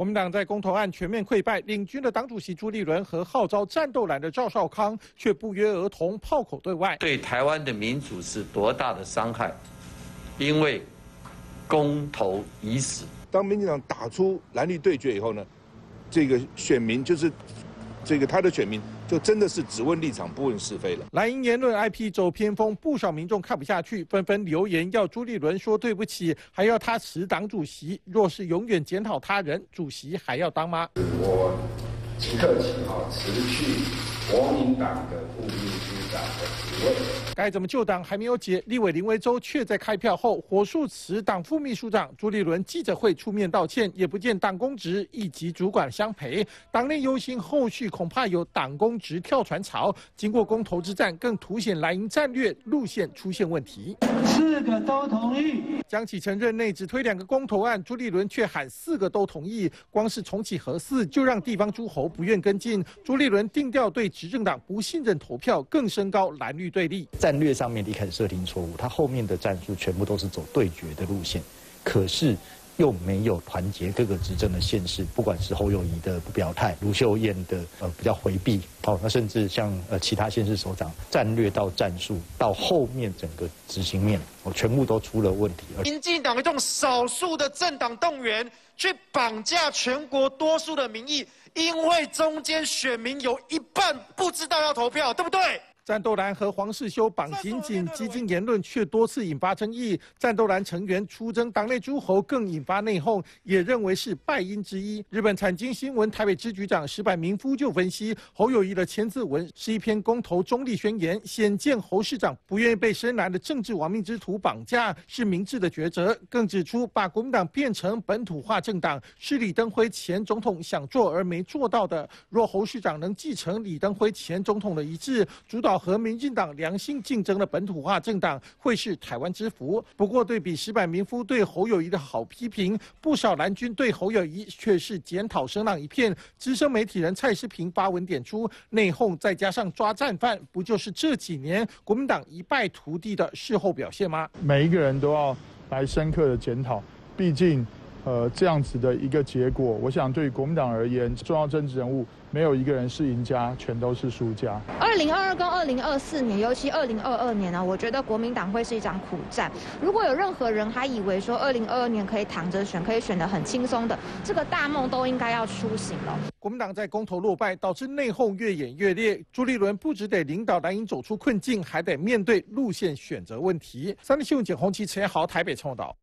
国民党在公投案全面溃败，领军的党主席朱立伦和号召战斗蓝的赵少康却不约而同炮口对外，对台湾的民主是多大的伤害？因为公投已死。当民进党打出蓝绿对决以后呢，这个选民就是这个他的选民。就真的是只问立场不问是非了。蓝营言论 IP 走偏锋，不少民众看不下去，纷纷留言要朱立伦说对不起，还要他辞党主席。若是永远检讨他人，主席还要当吗？我即刻起啊辞去国民党的副秘书长的职位。该怎么救党还没有解，立委林维洲却在开票后火速辞党副秘书长朱立伦记者会出面道歉，也不见党公职一级主管相陪。党内忧心后续恐怕有党公职跳船潮。经过公投之战，更凸显蓝营战略路线出现问题。四个都同意。江启臣任内只推两个公投案，朱立伦却喊四个都同意。光是重启核四就让地方诸侯不愿跟进。朱立伦定调对执政党不信任投票，更升高蓝绿对立。战略上面一开始设定错误，他后面的战术全部都是走对决的路线，可是又没有团结各个执政的县市，不管是侯友谊的不表态，卢秀燕的呃比较回避，好，那甚至像呃其他县市首长，战略到战术到后面整个执行面，哦全部都出了问题。民进党用少数的政党动员去绑架全国多数的民意，因为中间选民有一半不知道要投票，对不对？战斗蓝和黄世修绑紧紧，激进言论却多次引发争议。战斗蓝成员出征党内诸侯，更引发内讧，也认为是败因之一。日本产经新闻台北支局长石柏明夫就分析，侯友谊的签字文是一篇公投中立宣言，显见侯市长不愿意被深蓝的政治亡命之徒绑架，是明智的抉择。更指出，把国民党变成本土化政党，是李登辉前总统想做而没做到的。若侯市长能继承李登辉前总统的遗志，主导。和民进党良性竞争的本土化政党会是台湾之福。不过，对比石柏民夫对侯友谊的好批评，不少蓝军对侯友谊却是检讨声浪一片。资深媒体人蔡世平发文点出，内讧再加上抓战犯，不就是这几年国民党一败涂地的事后表现吗？每一个人都要来深刻的检讨，毕竟。呃，这样子的一个结果，我想对于国民党而言，重要政治人物没有一个人是赢家，全都是输家。二零二二跟二零二四年，尤其二零二二年呢，我觉得国民党会是一场苦战。如果有任何人还以为说二零二二年可以躺着选，可以选得很轻松的，这个大梦都应该要苏醒了。国民党在公投落败，导致内讧越演越烈。朱立伦不只得领导蓝营走出困境，还得面对路线选择问题。三立新闻简宏奇、陈豪台北报道。